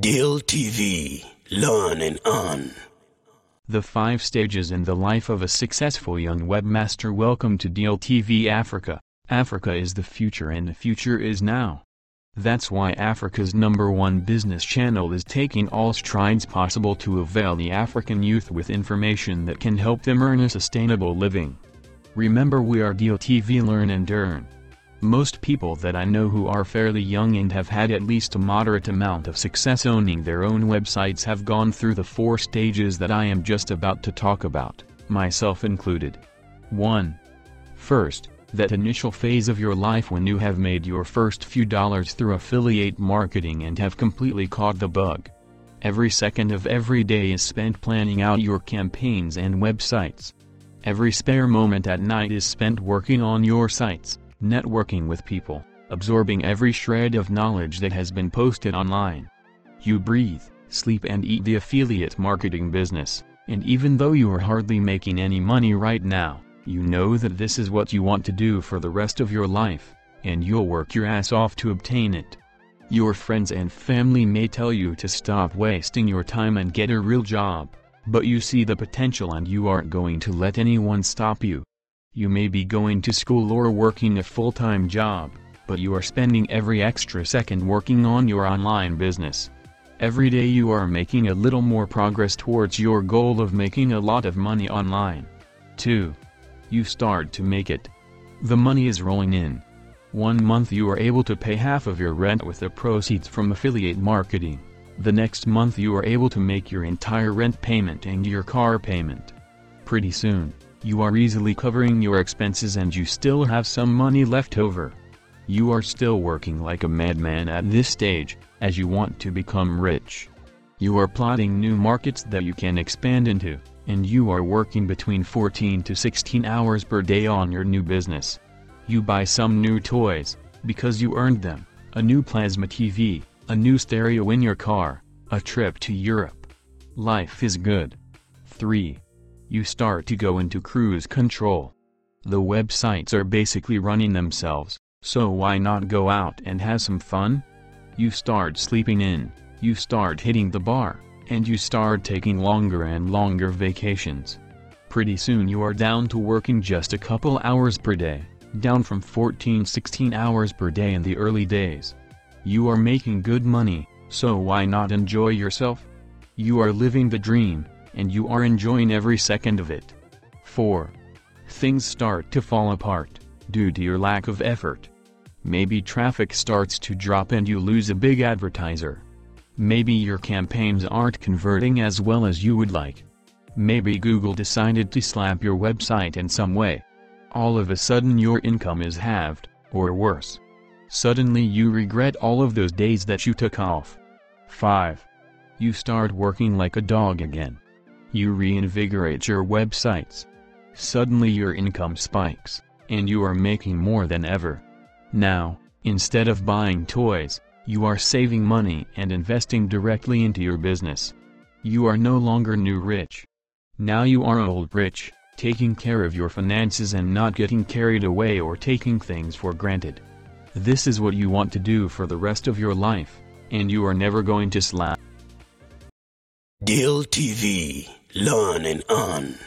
Deal TV. Learn and earn. The five stages in the life of a successful young webmaster. Welcome to Deal TV Africa. Africa is the future and the future is now. That's why Africa's number one business channel is taking all strides possible to avail the African youth with information that can help them earn a sustainable living. Remember we are Deal TV Learn and Earn. Most people that I know who are fairly young and have had at least a moderate amount of success owning their own websites have gone through the four stages that I am just about to talk about, myself included. 1. First, that initial phase of your life when you have made your first few dollars through affiliate marketing and have completely caught the bug. Every second of every day is spent planning out your campaigns and websites. Every spare moment at night is spent working on your sites, networking with people, absorbing every shred of knowledge that has been posted online. You breathe, sleep and eat the affiliate marketing business, and even though you are hardly making any money right now, you know that this is what you want to do for the rest of your life, and you'll work your ass off to obtain it. Your friends and family may tell you to stop wasting your time and get a real job, but you see the potential and you aren't going to let anyone stop you. You may be going to school or working a full-time job, but you are spending every extra second working on your online business. Every day you are making a little more progress towards your goal of making a lot of money online. 2. You start to make it. The money is rolling in. One month you are able to pay half of your rent with the proceeds from affiliate marketing. The next month you are able to make your entire rent payment and your car payment. Pretty soon, you are easily covering your expenses and you still have some money left over. You are still working like a madman at this stage, as you want to become rich. You are plotting new markets that you can expand into, and you are working between 14 to 16 hours per day on your new business. You buy some new toys, because you earned them, a new plasma TV, a new stereo in your car, a trip to Europe. Life is good. 3 you start to go into cruise control. The websites are basically running themselves, so why not go out and have some fun? You start sleeping in, you start hitting the bar, and you start taking longer and longer vacations. Pretty soon you are down to working just a couple hours per day, down from 14-16 hours per day in the early days. You are making good money, so why not enjoy yourself? You are living the dream, and you are enjoying every second of it. 4. Things start to fall apart, due to your lack of effort. Maybe traffic starts to drop and you lose a big advertiser. Maybe your campaigns aren't converting as well as you would like. Maybe Google decided to slap your website in some way. All of a sudden your income is halved, or worse. Suddenly you regret all of those days that you took off. 5. You start working like a dog again. You reinvigorate your websites. Suddenly your income spikes, and you are making more than ever. Now, instead of buying toys, you are saving money and investing directly into your business. You are no longer new rich. Now you are old rich, taking care of your finances and not getting carried away or taking things for granted. This is what you want to do for the rest of your life, and you are never going to slack. Deal TV. Learn and earn.